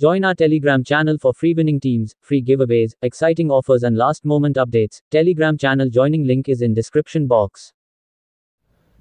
Join our Telegram channel for free winning teams, free giveaways, exciting offers, and last moment updates. Telegram channel joining link is in description box.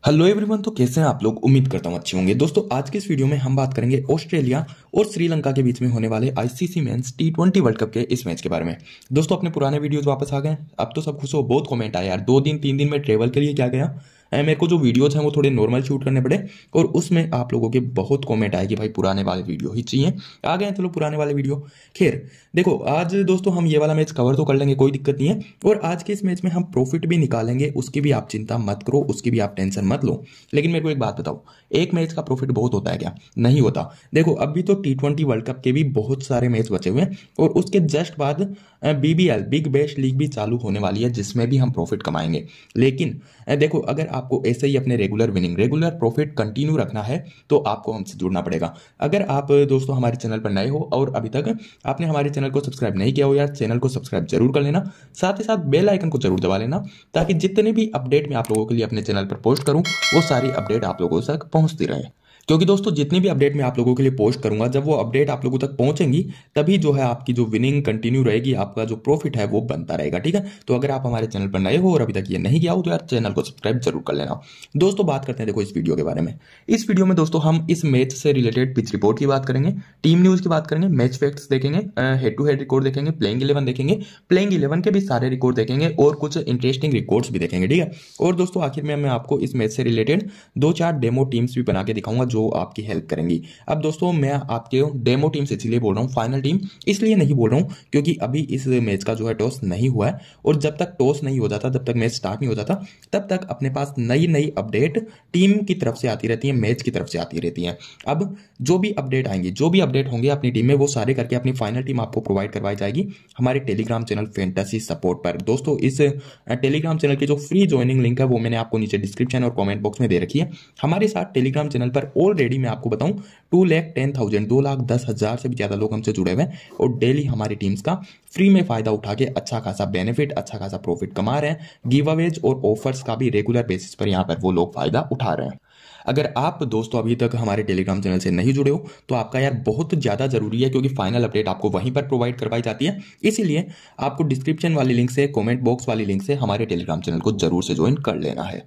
Hello everyone तो कैसे हैं आप लोग? उम्मीद करता हूँ अच्छे होंगे। दोस्तों आज के इस वीडियो में हम बात करेंगे ऑस्ट्रेलिया और श्रीलंका के बीच में होने वाले ICC men's T twenty world cup के इस मैच के बारे में। दोस्तों अपने पुराने वीडियोस वापस आ गए अब तो सब खुश हो बहुत कमेंट आया यार। दो दिन तीन दिन में ट्रेवल के लिए क्या गया? मेरे को जो वीडियोज़ हैं वो थोड़े नॉर्मल शूट करने पड़े और उसमें आप लोगों के बहुत कॉमेंट आए कि भाई पुराने वाले वीडियो ही चाहिए। आ गए चलो पुराने वाले वीडियो खैर, देखो, आज दोस्तों हम ये वाला मैच कवर तो कर लेंगे, कोई दिक्कत नहीं है। और आज के इस मैच में हम प्रॉफिट भी निकालेंगे, उसकी भी आप चिंता मत करो, उसकी भी आप टेंशन मत लो। लेकिन मेरे को एक बात बताओ, एक मैच का प्रॉफिट बहुत होता है क्या? नहीं होता। देखो, अभी तो टी ट्वेंटी वर्ल्ड कप के भी बहुत सारे मैच बचे हुए हैं और उसके जस्ट बाद बीबीएल बिग बेस्ट लीग भी चालू होने वाली है, जिसमें भी हम प्रॉफिट कमाएँगे। लेकिन देखो, अगर आपको ऐसे ही अपने regular winning regular profit continue रखना है तो आपको हमसे जुड़ना पड़ेगा। अगर आप दोस्तों हमारे चैनल पर नए हो और अभी तक आपने हमारे चैनल को सब्सक्राइब नहीं किया हो या चैनल को सब्सक्राइब ज़रूर कर लेना, साथ ही साथ बेल आइकन को ज़रूर दबा लेना, ताकि जितने भी अपडेट मैं आप लोगों के लिए अपने चैनल पर पोस्ट करूँ, वो सारी अपडेट आप लोगों तक पहुँचती रहे। क्योंकि दोस्तों, जितनी भी अपडेट मैं आप लोगों के लिए पोस्ट करूँगा, जब वो अपडेट आप लोगों तक पहुंचेंगी, तभी जो है आपकी जो विनिंग कंटिन्यू रहेगी, आपका जो प्रॉफिट है वो बनता रहेगा, ठीक है? तो अगर आप हमारे चैनल पर नए हो और अभी तक ये नहीं किया हो तो यार चैनल को सब्सक्राइब ज़रूर कर लेना। दोस्तों, बात करते हैं देखो इस वीडियो के बारे में। इस वीडियो में दोस्तों, हम इस मैच से रिलेटेड पिच रिपोर्ट की बात करेंगे टीम न्यूज़ की बात करेंगे मैच फैक्ट्स देखेंगे हेड टू हेड रिकॉर्ड देखेंगे प्लेइंग इलेवन देखेंगे प्लेइंग इलेवन के भी सारे रिकॉर्ड देखेंगे और कुछ इंटरेस्टिंग रिकॉर्ड्स भी देखेंगे, ठीक है? और दोस्तों, आखिर में मैं आपको इस मैच से रिलेटेड दो चार डेमो टीम्स भी बना के दिखाऊँगा जो आपकी हेल्प करेंगी। अब दोस्तों, मैं आपके डेमो टीम से इसलिए बोल रहा हूँ फाइनल टीम इसलिए नहीं बोल रहा हूँ, क्योंकि अभी इस मैच का जो है टॉस नहीं हुआ है, और जब तक टॉस नहीं हो जाता, जब तक मैच स्टार्ट नहीं हो जाता, तब तक अपने पास नई नई अपडेट टीम की तरफ़ से आती रहती है मैच की तरफ़ से आती रहती है। अब जो भी अपडेट आएँगे, जो भी अपडेट होंगे अपनी टीम में, वो सारे करके अपनी फाइनल टीम आपको प्रोवाइड करवाई जाएगी हमारे टेलीग्राम चैनल फैंटेसी सपोर्ट पर। दोस्तों, इस टेलीग्राम चैनल की जो फ्री ज्वाइनिंग लिंक है, वो मैंने आपको नीचे डिस्क्रिप्शन और कमेंट बॉक्स में दे रखी है। हमारे साथ टेलीग्राम चैनल पर ऑलरेडी मैं आपको बताऊँ टू लैख टेन थाउज़ेंड दो लाख दस हज़ार से भी ज़्यादा लोग हमसे जुड़े हुए हैं और डेली हमारी टीम्स का फ्री में फ़ायदा उठा के अच्छा खासा बेनिफिट अच्छा खासा प्रॉफिट कमा रहे हैं। गिव अवेज और ऑफर्स का भी रेगुलर बेसिस पर यहाँ पर वो लोग फ़ायदा उठा रहे हैं। अगर आप दोस्तों अभी तक हमारे टेलीग्राम चैनल से नहीं जुड़े हो तो आपका यार बहुत ज़्यादा ज़रूरी है क्योंकि फाइनल अपडेट आपको वहीं पर प्रोवाइड करवाई जाती है। इसीलिए आपको डिस्क्रिप्शन वाली लिंक से कमेंट बॉक्स वाली लिंक से हमारे टेलीग्राम चैनल को ज़रूर से ज्वाइन कर लेना है।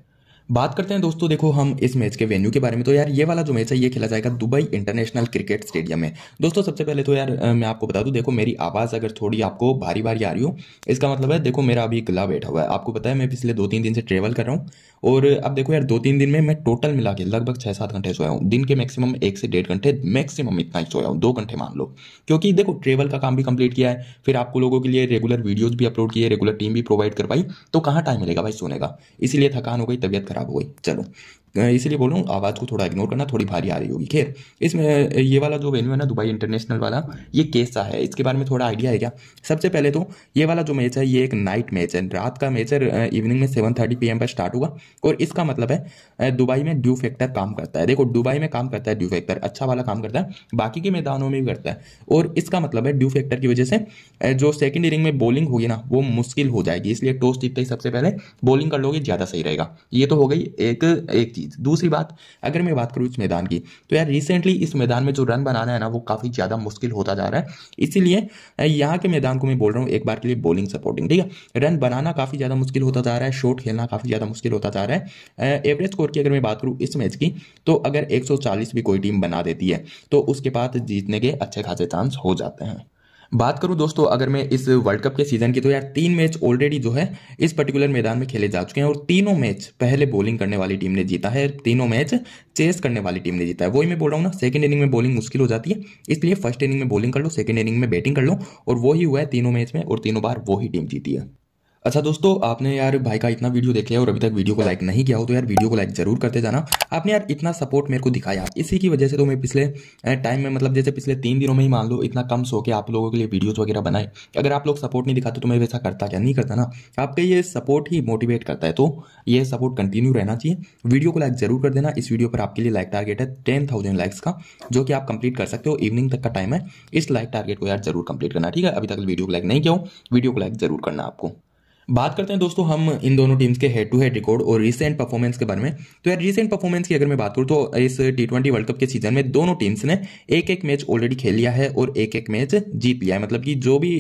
बात करते हैं दोस्तों, देखो हम इस मैच के वेन्यू के बारे में। तो यार, ये वाला जो मैच है, ये खेला जाएगा दुबई इंटरनेशनल क्रिकेट स्टेडियम में। दोस्तों, सबसे पहले तो यार मैं आपको बता दूँ, देखो मेरी आवाज़ अगर थोड़ी आपको भारी भारी आ रही हो, इसका मतलब है, देखो मेरा अभी गला बैठा हुआ है। आपको पता है, मैं पिछले दो तीन दिन से ट्रेवल कर रहा हूँ और अब देखो यार दो तीन दिन में मैं टोटल मिला के लगभग छः सात घंटे सोया हूँ। दिन के मैक्सिमम एक से डेढ़ घंटे मैक्सिमम इतना ही सोया हूँ, दो घंटे मान लो। क्योंकि देखो ट्रेवल का काम भी कंप्लीट किया है, फिर आपको लोगों के लिए रेगुलर वीडियोज़ भी अपलोड किए रेगुलर टीम भी प्रोवाइड करवाई तो कहाँ टाइम मिलेगा भाई सोने का? इसीलिए थकान हो गई, तबियत खराब हो गई, चलो। इसलिए बोल आवाज़ को थोड़ा इग्नोर करना, थोड़ी भारी आ रही होगी। खैर, इसमें ये वाला जो वेन्यू है ना, दुबई इंटरनेशनल वाला, ये कैसा है। इसके बारे में थोड़ा आइडिया है क्या? सबसे पहले तो ये वाला जो मैच है, ये एक नाइट मैच है। रात का मैच है इवनिंग में सेवन थर्टी पीएम पर स्टार्ट होगा और इसका मतलब है दुबई में ड्यू फैक्टर काम करता है। देखो, दुबई में काम करता है ड्यू फैक्टर अच्छा वाला काम करता है, बाकी के मैदानों में भी करता है। और इसका मतलब है ड्यू फैक्टर की वजह से जो सेकेंड इनिंग में बॉलिंग होगी ना, वो मुश्किल हो जाएगी। इसलिए टॉस जीतते ही सबसे पहले बॉलिंग कर लोगे, ज़्यादा सही रहेगा। ये तो हो गई एक एक चीज़। दूसरी बात, अगर मैं बात करूँ इस मैदान की तो यार रिसेंटली इस मैदान में जो रन बनाना है ना, वो काफ़ी ज़्यादा मुश्किल होता जा रहा है। इसीलिए यहाँ के मैदान को मैं बोल रहा हूँ एक बार के लिए बॉलिंग सपोर्टिंग ठीक है? रन बनाना काफ़ी ज़्यादा मुश्किल होता जा रहा है शॉट खेलना काफ़ी ज़्यादा मुश्किल होता जा रहा है। एवरेज स्कोर की अगर मैं बात करूँ इस मैच की तो अगर एक सौ चालीस भी कोई टीम बना देती है तो उसके बाद जीतने के अच्छे खासे चांस हो जाते हैं। बात करूँ दोस्तों, अगर मैं इस वर्ल्ड कप के सीज़न की तो यार तीन मैच ऑलरेडी जो है, इस पर्टिकुलर मैदान में खेले जा चुके हैं और तीनों मैच पहले बॉलिंग करने वाली टीम ने जीता है। तीनों मैच चेस करने वाली टीम ने जीता है। वही मैं बोल रहा हूँ ना सेकंड इनिंग में बॉलिंग मुश्किल हो जाती है, इसलिए फ़र्स्ट इनिंग में बॉलिंग कर लो सेकंड इनिंग में बैटिंग कर लो और वही हुआ है तीनों मैच में और तीनों बार वही टीम जीती है। अच्छा दोस्तों, आपने यार भाई का इतना वीडियो देख लिया और अभी तक वीडियो को लाइक नहीं किया हो तो यार वीडियो को लाइक ज़रूर करते जाना। आपने यार इतना सपोर्ट मेरे को दिखाया। इसी की वजह से तो मैं पिछले टाइम में मतलब जैसे पिछले तीन दिनों में ही मान लो इतना कम सो के आप लोगों के लिए वीडियोज़ वगैरह बनाए। अगर आप लोग सपोर्ट नहीं दिखाते तो मैं वैसा करता क्या? नहीं करता ना। आपके ये सपोर्ट ही मोटिवेट करता है तो ये सपोर्ट कंटिन्यू रहना चाहिए। वीडियो को लाइक ज़रूर कर देना। इस वीडियो पर आपके लिए लाइक टारगेट है टेन थाउज़ेंड लाइक्स का, जो कि आप कंप्लीट कर सकते हो। इवनिंग तक का टाइम है। इस लाइक टारगेट को यार ज़रूर कंप्लीट करना, ठीक है? अभी तक वीडियो को लाइक नहीं किया हो। वीडियो को लाइक ज़रूर करना आपको। बात करते हैं दोस्तों, हम इन दोनों टीम्स के हेड टू हेड रिकॉर्ड और रिसेंट परफॉर्मेंस के बारे में। तो यार रिसेंट परफॉर्मेंस की अगर मैं बात करूँ तो इस टी ट्वेंटी वर्ल्ड कप के सीज़न में दोनों टीम्स ने एक एक मैच ऑलरेडी खेल लिया है और एक एक मैच जीत लिया है। मतलब कि जो भी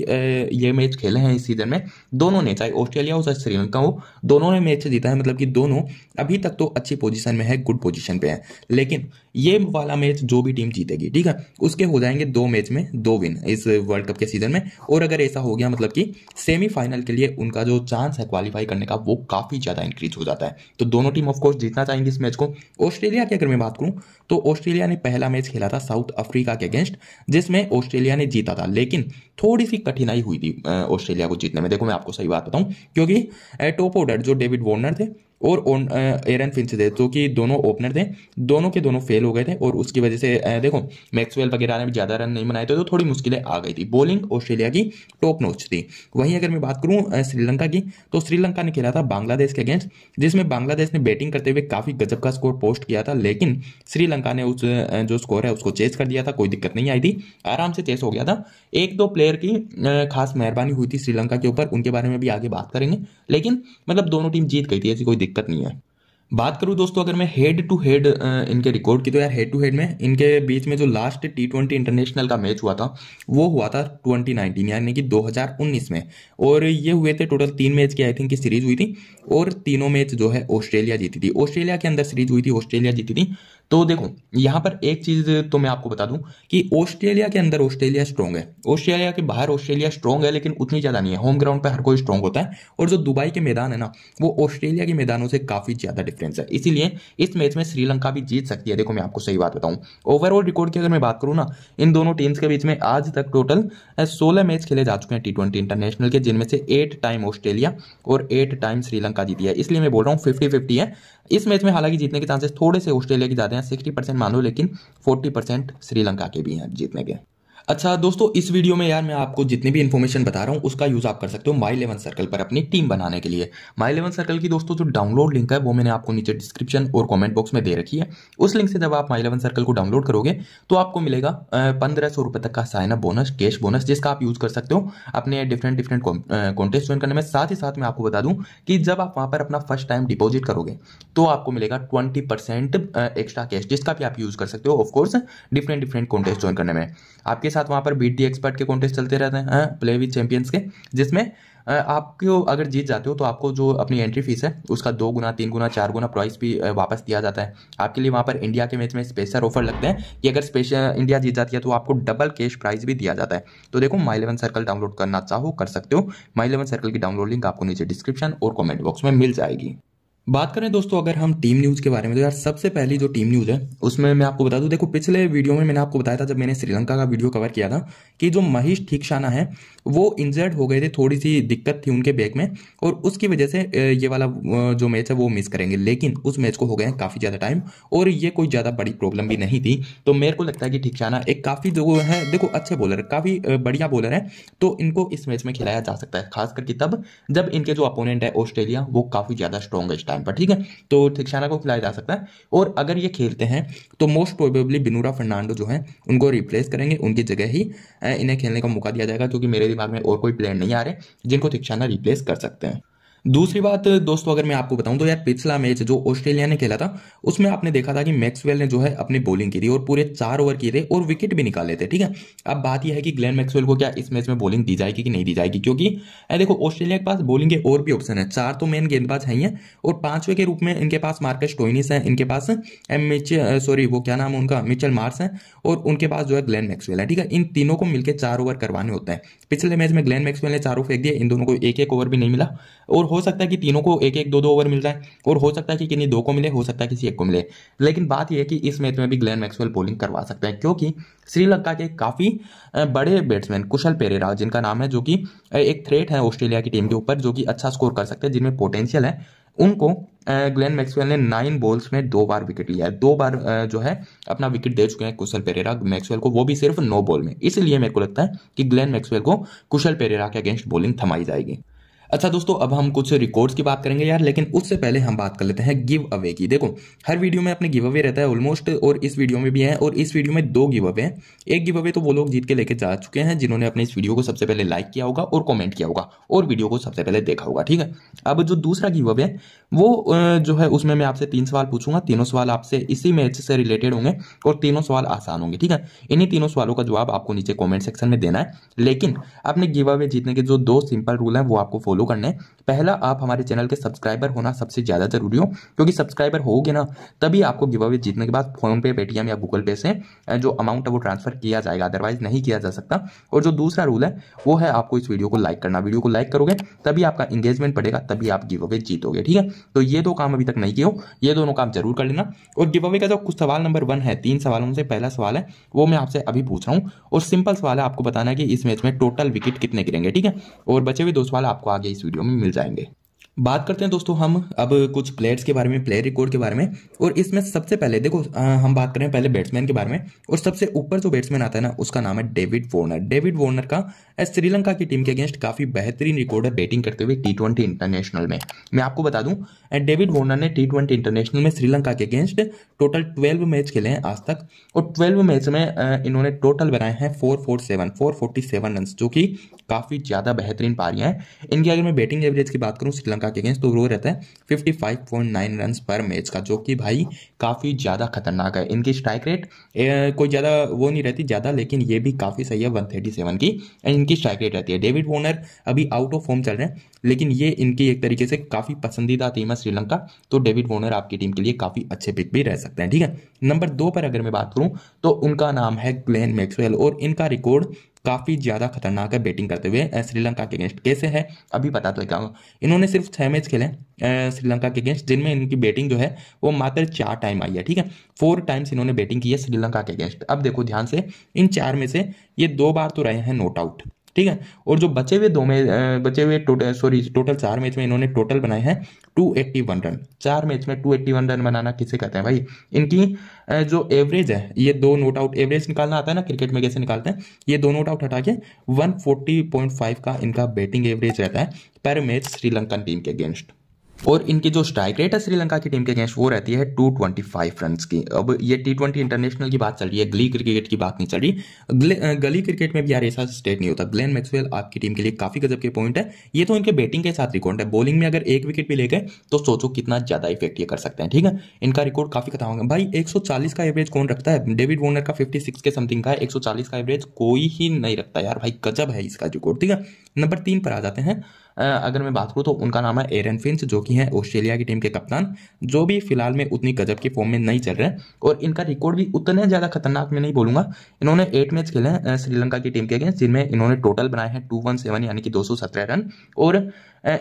ये मैच खेले हैं इस सीज़न में, दोनों ने, चाहे ऑस्ट्रेलिया हो, चाहे श्रीलंका हो, दोनों ने मैच जीता है। मतलब कि दोनों अभी तक तो अच्छी पोजिशन में है गुड पोजिशन पे है। लेकिन ये वाला मैच जो भी टीम जीतेगी, ठीक है, उसके हो जाएँगे दो मैच में दो विन इस वर्ल्ड कप के सीज़न में। और अगर ऐसा हो गया मतलब कि सेमीफाइनल के लिए उनका जो चांस है क्वालिफाई करने का, वो काफ़ी ज़्यादा इंक्रीज हो जाता है। तो दोनों टीम ऑफकोर्स जीतना चाहेंगे इस मैच को। ऑस्ट्रेलिया की अगर मैं बात करूँ तो ऑस्ट्रेलिया ने पहला मैच खेला था साउथ अफ्रीका के अगेंस्ट जिसमें ऑस्ट्रेलिया ने जीता था। लेकिन थोड़ी सी कठिनाई हुई थी ऑस्ट्रेलिया को जीतने में। देखो मैं आपको सही बात बताऊँ, क्योंकि टॉप ऑर्डर जो डेविड वॉर्नर थे और एरन फिंच थे जो कि दोनों ओपनर थे, दोनों के दोनों फेल हो गए थे, और उसकी वजह से देखो मैक्सवेल वगैरह ने भी ज़्यादा रन नहीं बनाए थे तो थोड़ी मुश्किलें आ गई थी। बॉलिंग ऑस्ट्रेलिया की टॉप नोच थी। वहीं अगर मैं बात करूँ श्रीलंका की तो श्रीलंका ने खेला था बांग्लादेश के अगेंस्ट जिसमें बांग्लादेश ने बैटिंग करते हुए काफ़ी गजब का स्कोर पोस्ट किया था, लेकिन श्रीलंका ने उस जो स्कोर है, उसको चेस कर दिया था, कोई दिक्कत नहीं आई थी। आराम से चेस हो गया था। एक दो प्लेयर की खास मेहरबानी हुई थी श्रीलंका के ऊपर, उनके बारे में भी आगे बात करेंगे। लेकिन मतलब दोनों टीम जीत गई थी, ऐसी कोई दिक्कत नहीं है। बात करूँ दोस्तों, अगर मैं हेड टू हेड इनके रिकॉर्ड की तो यार हेड टू हेड में इनके बीच में जो लास्ट टी ट्वेंटी इंटरनेशनल का मैच हुआ था, वो हुआ था 2019 यानी कि 2019 में। और ये हुए थे टोटल तीन मैच की आई थिंक की सीरीज़ हुई थी। और तीनों मैच जो है, ऑस्ट्रेलिया जीती थी। ऑस्ट्रेलिया के अंदर सीरीज़ हुई थी, ऑस्ट्रेलिया जीती थी। तो देखो, यहाँ पर एक चीज़ तो मैं आपको बता दूँ कि ऑस्ट्रेलिया के अंदर ऑस्ट्रेलिया स्ट्रॉन्ग है। ऑस्ट्रेलिया के बाहर ऑस्ट्रेलिया स्ट्रॉन्ग है, लेकिन उतनी ज़्यादा नहीं है। होम ग्राउंड पर हर कोई स्ट्रॉन्ग होता है, और जो दुबई के मैदान है ना, वो ऑस्ट्रेलिया के मैदानों से काफ़ी ज़्यादा डिफरेंस है। इसीलिए इस मैच में श्रीलंका भी जीत सकती है। देखो, मैं आपको सही बात बताऊँ। ओवरऑल रिकॉर्ड की अगर मैं बात करूँ ना, इन दोनों टीम्स के बीच में आज तक टोटल सोलह मैच खेले जा चुके हैं टी ट्वेंटी इंटरनेशनल के, जिनमें से एट टाइम ऑस्ट्रेलिया और एट टाइम श्रीलंका जीती है। इसलिए मैं बोल रहा हूँ फिफ्टी फिफ्टी है। इस मैच में हालाँकि जीतने के चांसेस थोड़े से ऑस्ट्रेलिया की ज़्यादा हैं सिक्सटी परसेंट मान लो लेकिन फोर्टी परसेंट श्रीलंका के भी हैं जीतने के। अच्छा दोस्तों, इस वीडियो में यार मैं आपको जितनी भी इन्फॉर्मेशन बता रहा हूँ, उसका यूज़ आप कर सकते हो माई इलेवन सर्कल पर अपनी टीम बनाने के लिए। माई इलेवन सर्कल की दोस्तों, जो डाउनलोड लिंक है, वो मैंने आपको नीचे डिस्क्रिप्शन और कमेंट बॉक्स में दे रखी है। उस लिंक से जब आप माई इलेवन सर्कल को डाउनलोड करोगे तो आपको मिलेगा पंद्रह सौ रुपए तक का sign up bonus cash bonus जिसका आप यूज़ कर सकते हो अपने डिफरेंट डिफरेंट कॉन्टेस्ट ज्वाइन करने में। साथ ही साथ मैं आपको बता दूँ कि जब आप वहाँ पर अपना फ़र्स्ट टाइम डिपॉजिट करोगे तो आपको मिलेगा ट्वेंटी परसेंट एक्स्ट्रा कैश जिसका भी आप यूज़ कर सकते हो of course different different contest join करने में। आपके साथ वहाँ पर बीटी एक्सपर्ट के कॉन्टेस्ट चलते रहते हैं प्ले विद चैंपियंस के, जिसमें आपको अगर जीत जाते हो तो आपको जो अपनी एंट्री फ़ीस है, उसका दो गुना, तीन गुना, चार गुना प्राइस भी वापस दिया जाता है। आपके लिए वहाँ पर इंडिया के मैच में स्पेशल ऑफ़र लगते हैं कि अगर स्पेशल इंडिया जीत जाती है तो आपको डबल कैश प्राइस भी दिया जाता है। तो देखो माई इलेवन सर्कल डाउनलोड करना चाहो, कर सकते हो। माई इलेवन सर्कल की डाउनलोड लिंक आपको नीचे डिस्क्रिप्शन और कॉमेंट बॉक्स में मिल जाएगी। बात करें दोस्तों, अगर हम टीम न्यूज़ के बारे में तो यार सबसे पहली जो टीम न्यूज़ है, उसमें मैं आपको बता दूँ, देखो, पिछले वीडियो में मैंने आपको बताया था, जब मैंने श्रीलंका का वीडियो कवर किया था, कि जो महेश ठीकशाना है, वो इंजर्ड हो गए थे थोड़ी सी दिक्कत थी उनके बैक में, और उसकी वजह से ये वाला जो मैच है, वो मिस करेंगे। लेकिन उस मैच को हो गए काफ़ी ज़्यादा टाइम और ये कोई ज़्यादा बड़ी प्रॉब्लम भी नहीं थी। तो मेरे को लगता है कि ठीकशाना एक काफ़ी जो है, देखो, अच्छे बॉलर काफ़ी बढ़िया बॉलर है तो इनको इस मैच में खिलाया जा सकता है खास करके तब, जब इनके जो अपोनेंट है, ऑस्ट्रेलिया, वो काफ़ी ज़्यादा स्ट्रॉन्ग है टाइम पर, ठीक है? तो ठीकशाना को खिलाया जा सकता है। और अगर ये खेलते हैं तो मोस्ट प्रोबेबली बिनूरा फर्नांडो जो है, उनको रिप्लेस करेंगे, उनकी जगह ही इन्हें खेलने का मौका दिया जाएगा, क्योंकि मेरे दिमाग में और कोई प्लेयर नहीं आ रहे जिनको थिक्शाना रिप्लेस कर सकते हैं। दूसरी बात, दोस्तों, अगर मैं आपको बताऊँ तो यार, पिछला मैच जो ऑस्ट्रेलिया ने खेला था, उसमें आपने देखा था कि मैक्सवेल ने जो है अपनी बॉलिंग की थी और पूरे चार ओवर किए थे और विकेट भी निकाले थे ठीक है? अब बात यह है कि ग्लेन मैक्सवेल को क्या इस मैच में बॉलिंग दी जाएगी कि नहीं दी जाएगी? क्योंकि देखो, ऑस्ट्रेलिया के पास बॉलिंग के और भी ऑप्शन है। चार तो मेन गेंदबाज है ही और पांचवे के रूप में इनके पास मार्कस टोइनिस है, इनके पास एम मिच सॉरी वो क्या नाम है उनका, मिचल मार्स है और उनके पास जो है ग्लेन मैक्सवेल है, ठीक है? इन तीनों को मिलकर चार ओवर करवाने होते हैं। पिछले मैच में ग्लेन मैक्सवेल ने चारों फेंक दिए, इन दोनों को एक एक ओवर भी नहीं मिला और हो सकता है कि तीनों को एक एक दो दो ओवर मिल जाए, और हो सकता है कि किन्हीं दो को मिले, हो सकता है किसी एक को मिले। लेकिन बात यह है कि इस मैच में भी ग्लैन मैक्सवेल बॉलिंग करवा सकते हैं, क्योंकि श्रीलंका के काफ़ी बड़े बैट्समैन कुशल पेरेरा जिनका नाम है जो कि एक थ्रेट है ऑस्ट्रेलिया की टीम के ऊपर, जो कि अच्छा स्कोर कर सकते हैं, जिनमें पोटेंशियल है। उनको ग्लेन मैक्सवेल ने नाइन बॉल्स में दो बार विकेट लिया है। दो बार जो है, अपना विकेट दे चुके हैं कुशल पेरेरा मैक्सवेल को, वो भी सिर्फ़ नो बॉल में। इसलिए मेरे को लगता है कि ग्लेन मैक्सवेल को कुशल पेरेरा के अगेंस्ट बॉलिंग थमाई जाएगी। अच्छा दोस्तों, अब हम कुछ रिकॉर्ड्स की बात करेंगे यार, लेकिन उससे पहले हम बात कर लेते हैं गिव अवे की। देखो, हर वीडियो में अपने गिव अवे रहता है ऑलमोस्ट और इस वीडियो में भी है, और इस वीडियो में दो गिव अवे हैं। एक गिव अवे तो वो लोग जीत के लेके जा चुके हैं, जिन्होंने अपने इस वीडियो को सबसे पहले लाइक किया होगा और कॉमेंट किया होगा, और वीडियो को सबसे पहले देखा होगा, ठीक है? अब जो दूसरा गिव अवे है, वो जो है, उसमें मैं आपसे तीन सवाल पूछूँगा, तीनों सवाल आपसे इसी मैच से रिलेटेड होंगे, और तीनों सवाल आसान होंगे, ठीक है? इन्हीं तीनों सवालों का जवाब आपको नीचे कॉमेंट सेक्शन में देना है, लेकिन अपने गिव अवे जीतने के जो दो सिंपल रूल हैं, वो आपको फॉलो करने पहला, आप हमारे चैनल के सब्सक्राइबर होना सबसे ज़्यादा ज़रूरी हो, क्योंकि सब्सक्राइबर होगे ना, तभी आपको गिव अवे जीतने के बाद फ़ोन पे, पेटीएम या गूगल पे से जो अमाउंट है वो ट्रांसफ़र किया जाएगा अदरवाइज़ नहीं किया जा सकता। और जो दूसरा रूल है, वो है आपको इस वीडियो को लाइक करना। वीडियो को लाइक करोगे, तभी आपका इंगेजमेंट बढ़ेगा, तभी आप गिव अवे जीतोगे, ठीक है? तो ये दो काम अभी तक नहीं किए हो, ये दोनों काम ज़रूर कर लेना। और गिव अवे का जो कुछ सवाल नंबर वन है, तीन सवालों से पहला सवाल है, वो मैं आपसे अभी पूछ रहा हूँ। और सिंपल सवाल है आपको बताना है कि इस मैच में टोटल विकेट कितने गिरेंगे, ठीक है? और बचे हुए दो सवाल आपको आगे इस वीडियो में मिल जाएँगे। बात करते हैं दोस्तों हम अब कुछ प्लेयर्स के बारे में प्लेयर रिकॉर्ड के बारे में। और इसमें सबसे पहले देखो आ, हम बात करें पहले बैट्समैन के बारे में। और सबसे ऊपर जो बैट्समैन आता है ना उसका नाम है डेविड वॉर्नर डेविड वॉर्नर का श्रीलंका की टीम के अगेंस्ट काफ़ी बेहतरीन रिकॉर्ड है बैटिंग करते हुए टी ट्वेंटी इंटरनेशनल में। मैं आपको बता दूँ डेविड वॉर्नर ने टी ट्वेंटी इंटरनेशनल में श्रीलंका के अगेंस्ट टोटल ट्वेल्व मैच खेले हैं आज तक। और ट्वेल्व मैच में इन्होंने टोटल बनाए हैं four four seven four forty seven run जो कि काफ़ी ज़्यादा बेहतरीन पारियाँ हैं। इनकी अगर मैं बैटिंग एवरेज की बात करूँ श्रीलंका के अगेंस्ट तो वो रहता है। Fifty five point nine run पर मैच का, जो कि भाई काफ़ी ज़्यादा खतरनाक है। इनकी स्ट्राइक रेट कोई ज़्यादा वो नहीं रहती, ज़्यादा, लेकिन ये भी काफ़ी सही है वन थर्टी सेवन की। एंड इनकी स्ट्राइक रेट रहती है। डेविड वोनर अभी आउट ऑफ़ फॉर्म चल रहे हैं, लेकिन ये इनकी एक तरीके से काफ़ी पसंदीदा टीम है श्रीलंका। तो डेविड वोनर आपकी टीम के लिए काफ़ी अच्छे पिक भी रह सकते हैं, ठीक है? नंबर दो पर अगर मैं बात करूँ तो उनका नाम है ग्लेन मैक्सवेल और इनका रिकॉर्ड काफ़ी ज़्यादा खतरनाक है बैटिंग करते हुए श्रीलंका के अगेंस्ट कैसे है। अभी पता तो क्या इन्होंने सिर्फ़ छह मैच खेले श्रीलंका के अगेंस्ट जिनमें इनकी बैटिंग जो है, वो मात्र चार टाइम आई है, ठीक है? फोर टाइम्स इन्होंने बैटिंग की है श्रीलंका के अगेंस्ट अब देखो ध्यान से, इन चार में से ये दो बार तो रहे हैं नोट आउट ठीक है? और जो बचे हुए दो में बचे हुए टोटल सॉरी टोटल चार मैच में इन्होंने टोटल बनाए हैं 281 रन चार मैच में 281 रन बनाना किसे कहते हैं भाई? इनकी जो एवरेज है, ये दो नोट आउट एवरेज निकालना आता है ना क्रिकेट में कैसे निकालते हैं, ये दो नोट आउट हटा के 140.5 का इनका बैटिंग एवरेज रहता है पर मैच श्रीलंकन टीम के अगेंस्ट और इनकी जो स्ट्राइक रेट है श्रीलंका की टीम के अगेंस्ट, वो रहती है 225 रन की। अब ये टी ट्वेंटी इंटरनेशनल की बात चल रही है, गली क्रिकेट की बात नहीं चल रही। गली क्रिकेट में भी यार ऐसा स्टेट नहीं होता। ग्लेन मैक्सवेल आपकी टीम के लिए काफ़ी गजब के पॉइंट है। ये तो इनके बैटिंग के साथ रिकॉर्ड है। बॉलिंग में अगर एक विकेट भी ले गए तो सोचो कितना ज़्यादा इफ़ेक्ट ये कर सकते हैं, ठीक है? इनका रिकॉर्ड काफ़ी खत्म होगा। भाई, एक सौ चालीस का एवरेज कौन रखता है? डेविड वोनर का फिफ्टी के समथिंग का है। एक सौ चालीस का एवरेज कोई ही नहीं रखता यार। भाई, गजब है इसका रिकॉर्ड ठीक है? नंबर तीन पर आ जाते हैं। अगर मैं बात करूँ तो उनका नाम है एरन फिंच, जो कि है ऑस्ट्रेलिया की टीम के कप्तान, जो भी फ़िलहाल में उतनी गजब की फॉर्म में नहीं चल रहे और इनका रिकॉर्ड भी उतने ज़्यादा खतरनाक में नहीं बोलूँगा। इन्होंने एट मैच खेले हैं श्रीलंका की टीम के अगेंस्ट जिनमें इन्होंने टोटल बनाए हैं टू वन सेवन यानी कि दो सौ सत्रह रन। और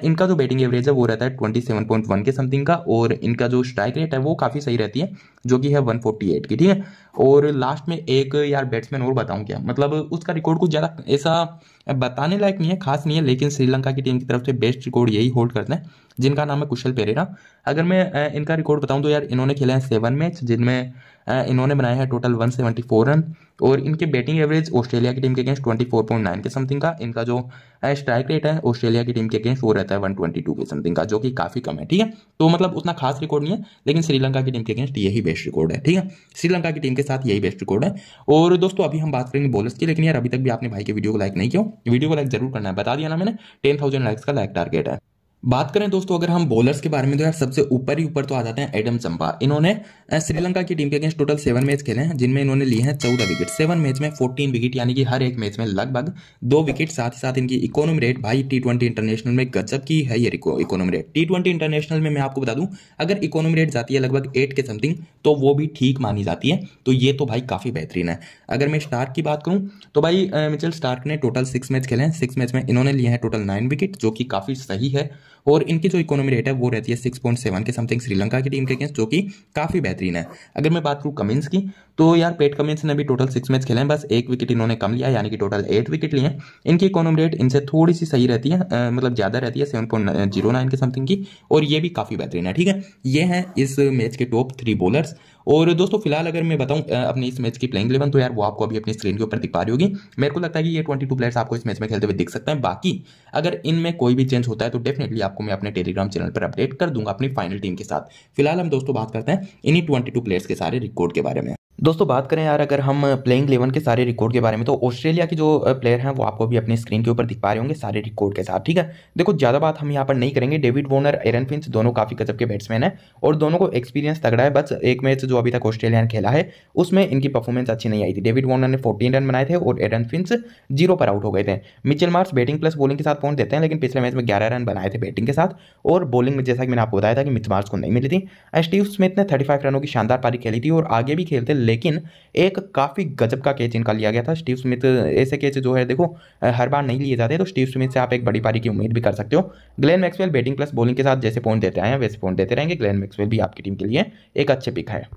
इनका जो बैटिंग एवरेज है, वो रहता है ट्वेंटी सेवन पॉइंट वन के समथिंग का। और इनका जो स्ट्राइक रेट है, वो काफ़ी सही रहती है, जो कि है वन फोर्टी एट की, ठीक है? और लास्ट में एक यार बैट्समैन और बताऊँ क्या? मतलब उसका रिकॉर्ड कुछ ज़्यादा ऐसा बताने लायक नहीं है, खास नहीं है, लेकिन श्रीलंका की टीम की तरफ़ से बेस्ट रिकॉर्ड यही होल्ड करते हैं, जिनका नाम है कुशल पेरेरा। अगर मैं इनका रिकॉर्ड बताऊँ तो यार इन्होंने खेले हैं सेवन मैच, जिनमें इन्होंने बनाया है टोटल 174 रन और इनके बैटिंग एवरेज ऑस्ट्रेलिया की टीम के अगेंस्ट 24.9 के समथिंग का, इनका जो स्ट्राइक रेट है, ऑस्ट्रेलिया की टीम के अगेंस्ट वो रहता है 122 के समथिंग का, जो कि काफ़ी कम है, ठीक है? तो मतलब उतना खास रिकॉर्ड नहीं है, लेकिन श्रीलंका की टीम के अगेंस्ट यही बेस्ट रिकॉर्ड है, ठीक है? श्रीलंका की टीम के साथ यही बेस्ट रिकॉर्ड है। और दोस्तों, अभी हम बात करेंगे बॉलर्स की, लेकिन यार अभी तक भी आपने भाई के वीडियो को लाइक नहीं किया वीडियो को लाइक ज़रूर करना है, बता दिया ना मैंने टेन थाउज़ेंड लाइक्स का लाइक टारगेट है। बात करें दोस्तों, अगर हम बॉलर्स के बारे में तो यार सबसे ऊपर ही ऊपर तो आ जाते हैं एडम चंपा। इन्होंने श्रीलंका की टीम के अगेंस्ट टोटल सेवन मैच खेले हैं, जिनमें इन्होंने लिए हैं चौदह विकेट सेवन मैच में फोर्टीन विकेट यानी कि हर एक मैच में लगभग दो विकेट साथ ही साथ इनकी इकोनॉमी रेट भाई टी ट्वेंटी इंटरनेशनल में गजब की है ये economy rate T twenty international में मैं आपको बता दूँ, अगर इकोनॉमी रेट जाती है लगभग एट के समथिंग तो वो भी ठीक मानी जाती है। तो ये तो भाई काफ़ी बेहतरीन है। अगर मैं स्टार्क की बात करूँ तो भाई मिचल स्टार्क ने टोटल सिक्स मैच खेले हैं। सिक्स मैच में इन्होंने लिए हैं टोटल नाइन विकेट जो कि काफ़ी सही है। और इनकी जो इकोनॉमी रेट है वो रहती है सिक्स पॉइंट सेवन के समथिंग श्रीलंका की टीम के अगेंस्ट जो कि काफ़ी बेहतरीन है। अगर मैं बात करूँ कमिंस की तो यार पेट कमिंस ने भी टोटल सिक्स मैच खेले हैं बस एक विकेट इन्होंने कम लिया यानी कि टोटल एट विकेट लिए इनकी इकोनॉमी रेट इनसे थोड़ी सी सही रहती है आ, मतलब ज़्यादा रहती है सेवन पॉइंट ज़ीरो नाइन के समथिंग की और ये भी काफ़ी बेहतरीन है ठीक है? ये है इस मैच के टॉप थ्री बॉलर्स और दोस्तों, फ़िलहाल अगर मैं बताऊँ अपने इस मैच की प्लेइंग इलेवन तो यार वो आपको अभी अपनी स्क्रीन के ऊपर दिख पा रही होगी। मेरे को लगता है कि ये ट्वेंटी प्लेयर्स आपको इस मैच में खेलते हुए दिख सकते हैं। बाकी, अगर इनमें कोई भी चेंज होता है तो डेफिनेटली आपको मैं अपने टेलीग्राम चैनल पर अपडेट कर दूँगा अपनी फाइनल टीम के साथ। फ़िलहाल हम दोस्तों बात करते हैं इन्हीं ट्वेंटी प्लेयर्स के सारे रिकॉर्ड के बारे में। दोस्तों, बात करें यार, अगर हम प्लेइंग इलेवन के सारे रिकॉर्ड के बारे में तो ऑस्ट्रेलिया के जो प्लेयर हैं, वो आपको भी अपनी स्क्रीन के ऊपर दिख पा रहे होंगे सारे रिकॉर्ड के साथ, ठीक है? देखो, ज़्यादा बात हम यहाँ पर नहीं करेंगे। डेविड वोनर एरन फिंस दोनों काफ़ी गजब के बैट्समैन हैं और दोनों को एक्सपीरियंस तगड़ा है। बस एक मैच जो अभी तक ऑस्ट्रेलिया ने खेला है, उसमें इनकी परफॉर्मेंस अच्छी नहीं आई थी। डेविड वोनर ने फोर्टीन रन बनाए थे और एरन फिंच ज़ीरो पर आउट हो गए थे। Mitchell Marsh batting plus bowling के साथ पॉइंट देते हैं, लेकिन पिछले मैच में ग्यारह रन बनाए थे बैटिंग के साथ और बॉलिंग में जैसा कि मैंने आपको बताया था कि मिच मार्स को नहीं मिली थी। स्टीव स्मिथ ने थर्टी रनों की शानदार पारी खेली थी और आगे भी खेलते लेकिन एक काफ़ी गजब का कैच इनका लिया गया था। स्टीव स्मिथ, ऐसे कैच जो है, देखो हर बार नहीं लिए जाते तो स्टीव स्मिथ से आप एक बड़ी पारी की उम्मीद भी कर सकते हो। Glenn Maxwell batting plus bowling के साथ जैसे पॉइंट देते आए हैं, वैसे पॉइंट देते रहेंगे। ग्लेन मैक्सवेल भी आपकी टीम के लिए एक अच्छे पिक है।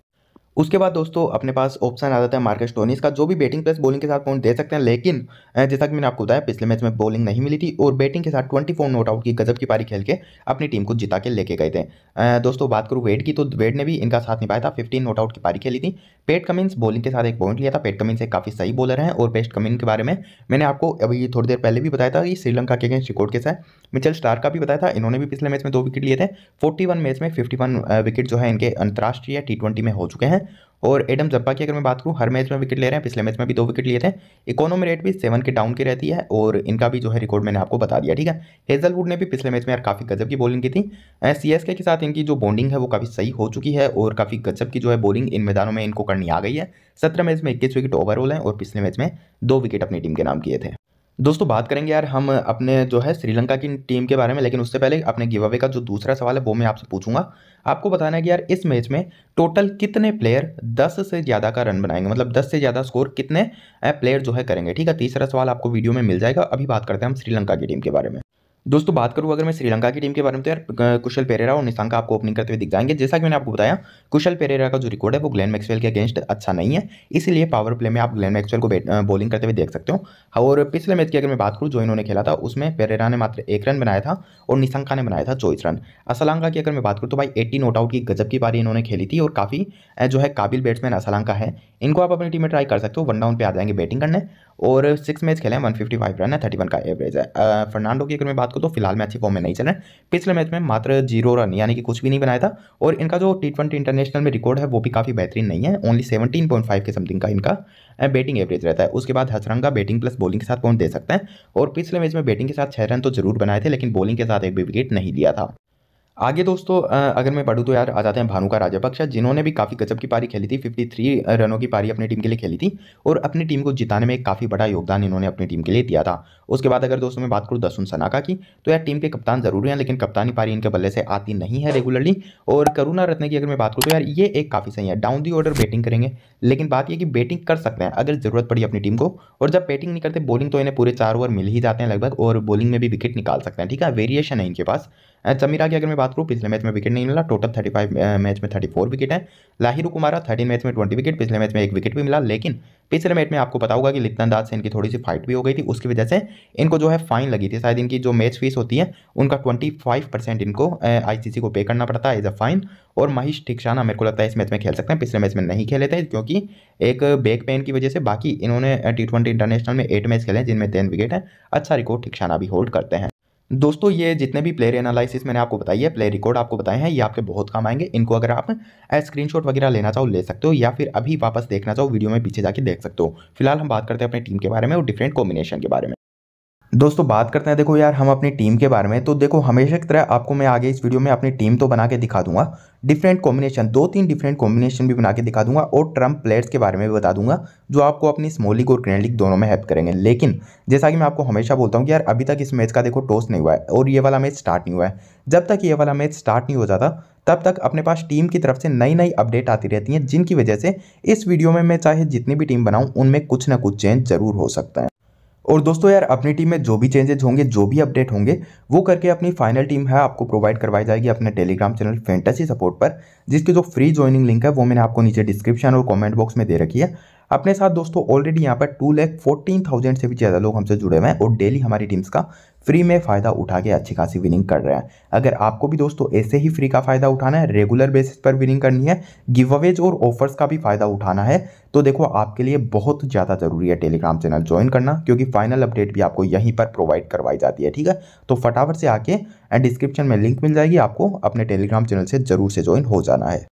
उसके बाद दोस्तों, अपने पास ऑप्शन आ जाता है मार्केट टोनिस का जो भी बैटिंग प्लस बॉलिंग के साथ पॉइंट दे सकते हैं, लेकिन जैसा कि मैंने आपको बताया, पिछले मैच में बॉलिंग नहीं मिली थी और बैटिंग के साथ ट्वेंटी फोर नोट आउट की गजब की पारी खेल के अपनी टीम को जिता के लेके गए थे। दोस्तों, बात करूँ वेट की तो वेट ने भी इनका साथ निभाया था। फिफ्टीन नोट आउट की पारी खेली थी। पेट कमिंस बॉलिंग के साथ एक पॉइंट लिया था। पेट कमिंस एक काफ़ी सही बॉलर हैं और पेस्ट कमिन के बारे में मैंने आपको अभी थोड़ी देर पहले भी बताया था कि श्रीलंका के अगेंस्ट रिकॉर्ड कैसा है मिचल स्टार का भी बताया था। इन्होंने भी पिछले मैच में दो विकेट लिए थे। फोर्टी मैच में फिफ्टी विकेट जो है इनके अंतर्राष्ट्रीय टी में हो चुके हैं। और एडम जब्बा की अगर मैं बात करूँ, हर मैच में विकेट ले रहे हैं, पिछले मैच में भी दो विकेट लिए थे। इकोनॉमी रेट भी सेवन के डाउन की रहती है और इनका भी जो है रिकॉर्ड मैंने आपको बता दिया, ठीक है? हेजलवुड ने भी पिछले मैच में यार काफ़ी गजब की बॉलिंग की थी। सी एस के साथ इनकी जो बॉन्डिंग है, वो काफ़ी सही हो चुकी है और काफ़ी गजब की जो है बॉलिंग इन मैदानों में इनको करनी आ गई है। सत्रह मैच में इक्कीस विकेट ओवरऑल है और पिछले मैच में दो विकेट अपनी टीम के नाम किए थे। दोस्तों, बात करेंगे यार हम अपने जो है श्रीलंका की टीम के बारे में, लेकिन उससे पहले अपने गिव अवे का जो दूसरा सवाल है, वो मैं आपसे पूछूँगा। आपको बताना है कि यार इस मैच में टोटल कितने प्लेयर 10 से ज़्यादा का रन बनाएँगे? मतलब 10 से ज़्यादा स्कोर कितने प्लेयर जो है करेंगे? ठीक है, तीसरा सवाल आपको वीडियो में मिल जाएगा। अभी बात करते हैं हम श्रीलंका की टीम के बारे में। दोस्तों, बात करूँ अगर मैं श्रीलंका की टीम के बारे में तो यार कुशल पेरेरा और निशांका आपको ओपनिंग करते हुए दिख जाएँगे। जैसा कि मैंने आपको बताया, कुशल पेरेरा का जो रिकॉर्ड है, वो ग्लैन मैक्सवेल के अगेंस्ट अच्छा नहीं है। इसीलिए पावर प्ले में आप ग्लैन मैक्सवेल को बॉलिंग करते हुए देख सकते हो। और पिछले मैच की अगर मैं बात करूँ, जो इन्होंने खेला था, उसमें पेरेरा ने मात्र एक रन बनाया था और निशंका ने बनाया था चौबीस रन असलांका की अगर मैं बात करूँ तो भाई एट्टी नोट आउट की गजब की पारी इन्होंने खेली थी और काफ़ी जो है, काबिल बैट्समैन असलांका है। इनको आप अपनी टीम में ट्राई कर सकते हो वन डाउन पर आ जाएँगे बैटिंग करने। और सिक्स मैच खेले हैं वन रन है थर्टी का एवरेज है। फर्नांडो की अगर मैं बात करूँ तो फ़िलहाल मैं अच्छी फॉर्म में नहीं चल रहे पिछले मैच में मात्र ज़ीरो रन यानी कि कुछ भी नहीं बनाया था और इनका जो टी ट्वेंटी इंटरनेशनल में रिकॉर्ड है, वो भी काफ़ी बेहतरीन नहीं है। ओनली सेवनटीन पॉइंट फाइव के समथिंग का इनका बैटिंग एवरेज रहता है। उसके बाद हसरंगा बैटिंग प्लस बॉलिंग के साथ पॉइंट दे सकते हैं। और पिछले मैच में बैटिंग के साथ छः रन तो ज़रूर बनाए थे, लेकिन बॉलिंग के साथ एक भी विकेट नहीं लिया था। आगे दोस्तों अगर मैं बढ़ूँ तो यार आ जाते हैं भानु का राजापक्षा, जिन्होंने भी काफ़ी गजब की पारी खेली थी 53 रनों की पारी अपनी टीम के लिए खेली थी और अपनी टीम को जिताने में काफ़ी बड़ा योगदान इन्होंने अपनी टीम के लिए दिया था। उसके बाद अगर दोस्तों मैं बात करूँ दसुन सनाका की तो यार टीम के कप्तान ज़रूरी हैं, लेकिन कप्तानी पारी इनके बल्ले से आती नहीं है रेगुलरली और करुणा रत्न की अगर मैं बात करूँ तो यार ये एक काफ़ी सही है डाउन दी ऑर्डर बैटिंग करेंगे, लेकिन बात यह कि बैटिंग कर सकते हैं अगर ज़रूरत पड़ी अपनी टीम को और जब बैटिंग नहीं करते बॉलिंग तो इन्हें पूरे चार ओवर मिल ही जाते हैं लगभग और बॉलिंग में भी विकेट निकाल सकते हैं, ठीक है? वेरिएशन है इनके पास। समीरा की अगर मैं बात करूँ, पिछले मैच में विकेट नहीं मिला टोटल थर्टी फाइव मैच में थर्टी फोर विकेट है। लाहिरू कुमारा थर्टीन मैच में ट्वेंटी विकेट पिछले मैच में एक विकेट भी मिला, लेकिन पिछले मैच में आपको पता होगा कि लिप्तन दास से इनकी थोड़ी सी फाइट भी हो गई थी, उसकी वजह से इनको जो है फाइन लगी थी। शायद इनकी जो मैच फ़ीस होती है, उनका ट्वेंटी फाइव परसेंट इनको आईसीसी को पे करना पड़ता है एज अ फाइन और महेश ठिकशाना मेरे को लगता है इस मैच में खेल सकते हैं, पिछले मैच में नहीं खेले थे, क्योंकि एक बैक पेन की वजह से बाकी इन्होंने टी ट्वेंटी इंटरनेशनल में एट मैच खेले जिनमें टेन विकेट है। अच्छा रिकॉर्ड ठिकशाना भी होल्ड करते हैं। दोस्तों, ये जितने भी प्लेयर एनालिसिस मैंने आपको बताई है प्लेयर रिकॉर्ड आपको बताए हैं, ये आपके बहुत काम आएँगे। इनको अगर आप स्क्रीनशॉट वगैरह लेना चाहो, ले सकते हो या फिर अभी वापस देखना चाहो वीडियो में पीछे जाके देख सकते हो। फ़िलहाल हम बात करते हैं अपनी टीम के बारे में और डिफरेंट कॉम्बिनेशन के बारे में। दोस्तों, बात करते हैं देखो यार हम अपनी टीम के बारे में। तो देखो, हमेशा की तरह आपको मैं आगे इस वीडियो में अपनी टीम तो बना के दिखा दूँगा। डिफरेंट कॉम्बिनेशन दो तीन डिफरेंट कॉम्बिनेशन भी बना के दिखा दूँगा और ट्रंप प्लेयर्स के बारे में भी बता दूँगा, जो आपको अपनी स्मॉल लीग और ग्रैंड लीग दोनों में हेल्प करेंगे। लेकिन, जैसा कि मैं आपको हमेशा बोलता हूँ कि यार अभी तक इस मैच का देखो टॉस नहीं हुआ है और ये वाला मैच स्टार्ट नहीं हुआ है। जब तक ये वाला मैच स्टार्ट नहीं हो जाता, तब तक अपने पास टीम की तरफ़ से नई नई अपडेट आती रहती हैं, जिनकी वजह से इस वीडियो में मैं चाहे जितनी भी टीम बनाऊँ, उनमें कुछ ना कुछ चेंज ज़रूर हो सकता है। और दोस्तों यार, अपनी टीम में जो भी चेंजेज होंगे, जो भी अपडेट होंगे, वो करके अपनी फाइनल टीम है, आपको प्रोवाइड करवाई जाएगी अपने टेलीग्राम चैनल फेंटेसी सपोर्ट पर, जिसकी जो फ्री ज्वाइनिंग लिंक है, वो मैंने आपको नीचे डिस्क्रिप्शन और कमेंट बॉक्स में दे रखी है। अपने साथ दोस्तों ऑलरेडी यहाँ पर टू लैख फोर्टीन थाउज़ेंड से भी ज़्यादा लोग हमसे जुड़े हुए हैं और डेली हमारी टीम्स का फ्री में फ़ायदा उठा के अच्छी खासी विनिंग कर रहे हैं। अगर आपको भी दोस्तों ऐसे ही फ्री का फ़ायदा उठाना है रेगुलर बेसिस पर विनिंग करनी है गिव अवेज और ऑफर्स का भी फ़ायदा उठाना है तो देखो आपके लिए बहुत ज़्यादा ज़रूरी है टेलीग्राम चैनल ज्वाइन करना, क्योंकि फाइनल अपडेट भी आपको यहीं पर प्रोवाइड करवाई जाती है, ठीक है? तो फटाफट से आके एंड डिस्क्रिप्शन में लिंक मिल जाएगी, आपको अपने टेलीग्राम चैनल से ज़रूर से ज्वाइन हो जाना है।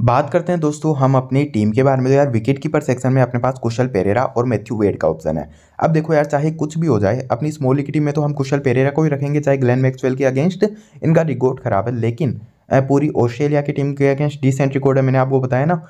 बात करते हैं दोस्तों, हम अपनी टीम के बारे में। तो यार विकेट कीपर सेक्शन में अपने पास कुशल पेरेरा और मैथ्यू वेड का ऑप्शन है। अब देखो यार, चाहे कुछ भी हो जाए, अपनी स्मॉल की टीम में तो हम कुशल पेरेरा को ही रखेंगे, चाहे ग्लैन मैक्सवेल के अगेंस्ट इनका रिकॉर्ड खराब है। लेकिन पूरी ऑस्ट्रेलिया की टीम के अगेंस्ट डिसेंट रिकॉर्ड है, मैंने आपको बताया ना।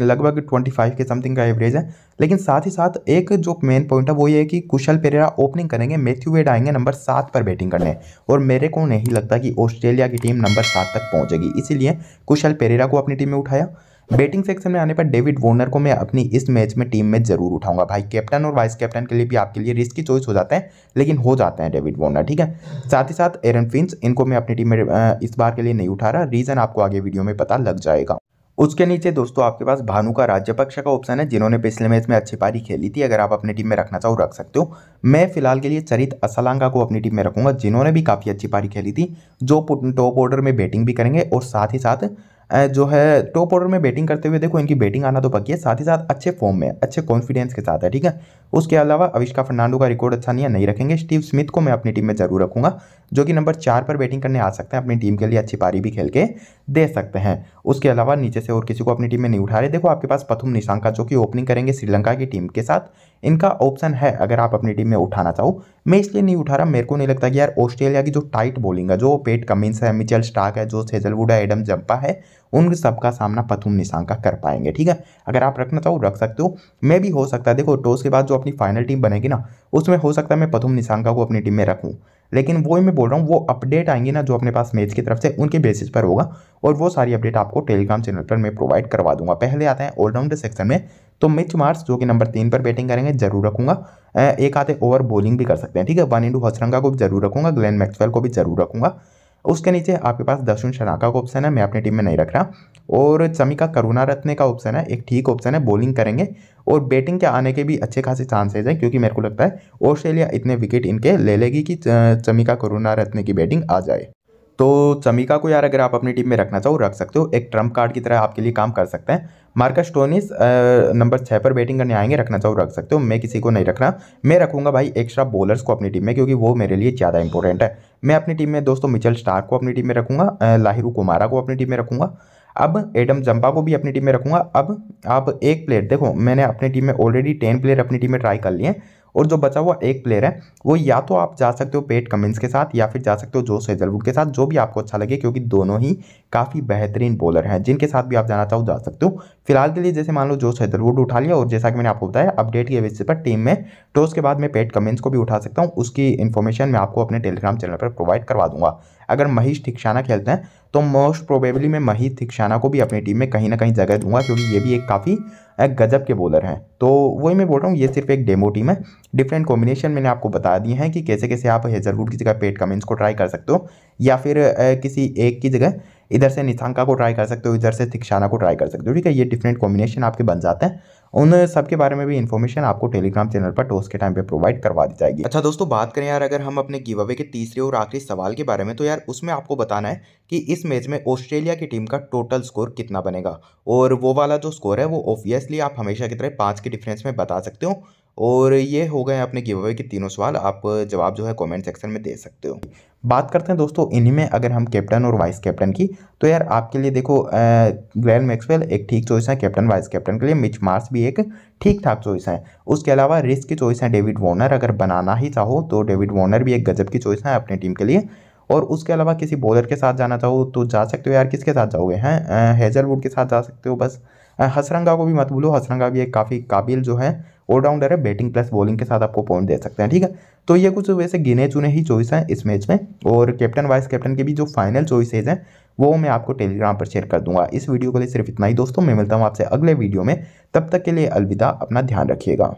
लगभग ट्वेंटी फाइव के समथिंग का एवरेज है। लेकिन साथ ही साथ एक जो मेन पॉइंट है, वो ये है कि कुशल पेरेरा ओपनिंग करेंगे मैथ्यू वेड आएँगे नंबर सात पर बैटिंग करने। और मेरे को नहीं लगता कि ऑस्ट्रेलिया की टीम नंबर सात तक पहुँचेगी। इसीलिए कुशल पेरेरा को अपनी टीम में उठाया। बैटिंग सेक्शन में आने पर डेविड वॉर्नर को मैं अपनी इस मैच में टीम में ज़रूर उठाऊँगा। भाई कैप्टन और वाइस कैप्टन के लिए भी आपके लिए रिस्क की चॉइस हो जाते हैं, लेकिन हो जाते हैं डेविड वॉर्नर ठीक है? साथ ही साथ एरन फिंस इनको मैं अपनी टीम में इस बार के लिए नहीं उठा रहा। रीजन आपको आगे वीडियो में पता लग जाएगा। उसके नीचे दोस्तों, आपके पास भानु का राज्य पक्ष का ऑप्शन है, जिन्होंने पिछले मैच में अच्छी पारी खेली थी। अगर आप अपनी टीम में रखना चाहो, रख सकते हो। मैं फ़िलहाल के लिए चरित असलांगा को अपनी टीम में रखूँगा, जिन्होंने भी काफ़ी अच्छी पारी खेली थी, जो टॉप ऑर्डर में बैटिंग भी करेंगे और साथ ही साथ जो है टॉप ऑर्डर में बैटिंग करते हुए देखो, इनकी बैटिंग आना तो पक्की है, साथ ही साथ अच्छे फॉर्म में, अच्छे कॉन्फिडेंस के साथ है, ठीक है? उसके अलावा अविष्का फर्नांडो का रिकॉर्ड अच्छा नहीं है, नहीं रखेंगे। स्टीव स्मिथ को मैं अपनी टीम में ज़रूर रखूँगा, जो कि नंबर चार पर बैटिंग करने आ सकते हैं, अपनी टीम के लिए अच्छी पारी भी खेल के दे सकते हैं। उसके अलावा नीचे से और किसी को अपनी टीम में नहीं उठा रहे, देखो आपके पास पथुम निशांका, जो कि ओपनिंग करेंगे श्रीलंका की टीम के साथ इनका ऑप्शन है, अगर आप अपनी टीम में उठाना चाहो। मैं इसलिए नहीं उठा रहा, मेरे को नहीं लगता कि यार ऑस्ट्रेलिया की जो टाइट बॉलिंग है, जो पेट कमिंस है मिचल स्टार्क है, जो सेजलवुड है एडम जंपा है, उन सबका सामना पथुम निशांका कर पाएँगे, ठीक है? अगर आप रखना चाहो, रख सकते हो। मैं भी हो सकता है, देखो टॉस के बाद जो अपनी फाइनल टीम बनेगी ना, उसमें हो सकता है मैं पथुम निशांका को अपनी टीम में रखूँ। लेकिन वो मैं बोल रहा हूँ, वो अपडेट आएँगी ना जो अपने पास मैच की तरफ़ से, उनके बेसिस पर होगा। और वो सारी अपडेट आपको टेलीग्राम चैनल पर मैं प्रोवाइड करवा दूँगा। पहले आते हैं ऑलराउंडर सेक्शन में तो मिच मार्स, जो कि नंबर तीन पर बैटिंग करेंगे, ज़रूर रखूँगा। एक आते ओवर बॉलिंग भी कर सकते हैं, ठीक है? वन इंडू हसरंगा को भी ज़रूर रखूँगा, ग्लैन मैक्सवेल को भी ज़रूर रखूँगा। उसके नीचे आपके पास दर्शन शनाका का ऑप्शन है, मैं अपनी टीम में नहीं रख रहा। और चमिका करुणा रत्ने का ऑप्शन है, एक ठीक ऑप्शन है, बॉलिंग करेंगे। और बैटिंग के आने के भी अच्छे खासे चांसेज हैं, क्योंकि मेरे को लगता है, ऑस्ट्रेलिया इतने विकेट इनके ले लेगी कि चमिका करुणा रत्ने की बैटिंग आ जाए। तो चमिका को यार अगर आप अपनी टीम में रखना चाहो, रख सकते हो। एक ट्रंप कार्ड की तरह आपके लिए काम कर सकते हैं। मार्कस टोनिस नंबर छः पर बैटिंग करने आएँगे, रखना चाहो, रख सकते हो। मैं किसी को नहीं रखना। मैं रखूँगा भाई एक्स्ट्रा बॉलर्स को अपनी टीम में, क्योंकि वो मेरे लिए ज़्यादा इंपॉर्टेंट है। मैं अपनी टीम में दोस्तों मिचल स्टार को अपनी टीम में रखूँगा लाहिरू कुमारा को अपनी टीम में रखूँगा। अब एडम जंपा को भी अपनी टीम में रखूँगा। अब आप एक प्लेयर देखो, मैंने अपनी टीम में ऑलरेडी टेन प्लेयर अपनी टीम में ट्राई कर लिए और जो बचा हुआ एक प्लेयर है, वो या तो आप जा सकते हो पेट कमिंस के साथ या फिर जा सकते हो जो सेजलवुड के साथ, जो भी आपको अच्छा लगे, क्योंकि दोनों ही काफ़ी बेहतरीन बॉलर हैं, जिनके साथ भी आप जाना चाहो जा सकते हो। फ़िलहाल के लिए जैसे मान लो जो सेजलवुड उठा लिया और जैसा कि मैंने आपको बताया अपडेट के बेसिस पर टीम में टॉस के बाद मैं पेट कमिंस को भी उठा सकता हूँ, उसकी इन्फॉर्मेशन मैं आपको अपने टेलीग्राम चैनल पर प्रोवाइड करवा दूँगा। अगर महीश ठिकशाना खेलते हैं तो मोस्ट प्रोबेबली मैं महीश ठिकशाना को भी अपनी टीम में कहीं ना कहीं जगह दूँगा, क्योंकि ये भी एक काफ़ी गजब के बॉलर हैं। तो वही मैं बोल रहा हूँ, ये सिर्फ़ एक डेमो टीम है। डिफरेंट कॉम्बिनेशन मैंने आपको बता दिए हैं कि कैसे कैसे आप हेजलवुड की जगह पेट कमिंस को ट्राई कर सकते हो, या फिर किसी एक की जगह इधर से निशांका को ट्राई कर सकते हो, इधर से थिक्षाना को ट्राई कर सकते हो। ठीक है, ये डिफरेंट कॉम्बिनेशन आपके बन जाते हैं। उन सब के बारे में भी इन्फॉर्मेशन आपको टेलीग्राम चैनल पर टोस्ट के टाइम पे प्रोवाइड करवा दी जाएगी। अच्छा दोस्तों, बात करें यार अगर हम अपने गिव अवे के तीसरे और आखिरी सवाल के बारे में तो यार उसमें आपको बताना है कि इस मैच में ऑस्ट्रेलिया की टीम का टोटल स्कोर कितना बनेगा? और वो वाला जो स्कोर है, वो ऑब्वियसली आप हमेशा की तरह पाँच के डिफरेंस में बता सकते हो। और ये हो गए अपने गिव अवे के तीनों सवाल। आप जवाब जो है कमेंट सेक्शन में दे सकते हो। बात करते हैं दोस्तों, इन्हीं में अगर हम कैप्टन और वाइस कैप्टन की तो यार आपके लिए देखो ग्लैन मैक्सवेल एक ठीक चॉइस है कैप्टन वाइस कैप्टन के लिए। मिच मार्स भी एक ठीक ठाक चॉइस है। उसके अलावा रिस्क की चॉइस है डेविड वॉर्नर अगर बनाना ही चाहो तो डेविड वॉर्नर भी एक गजब की चॉइस है अपनी टीम के लिए। और उसके अलावा किसी बॉलर के साथ जाना चाहो तो जा सकते हो यार। किसके साथ जाओगे, हैं? हेजलवुड के साथ जा सकते हो बस। हसरंगा को भी मत भूलो। हसरंगा भी एक काफ़ी काबिल जो है ऑलराउंडर है बैटिंग प्लस बॉलिंग के साथ आपको पॉइंट दे सकते हैं, ठीक है? तो ये कुछ वैसे गिने चुने ही चॉइस हैं इस मैच में और कैप्टन वाइस कैप्टन के भी जो फाइनल चॉइसेज हैं, वो मैं आपको टेलीग्राम पर शेयर कर दूँगा। इस वीडियो के लिए सिर्फ़ इतना ही दोस्तों, मैं मिलता हूँ आपसे अगले वीडियो में। तब तक के लिए अलविदा, अपना ध्यान रखिएगा।